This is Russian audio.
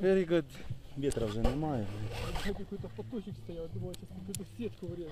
Very good. Ветра вже немає. Какой-то поточек стоял, думал, сейчас какую-то сетку врежу.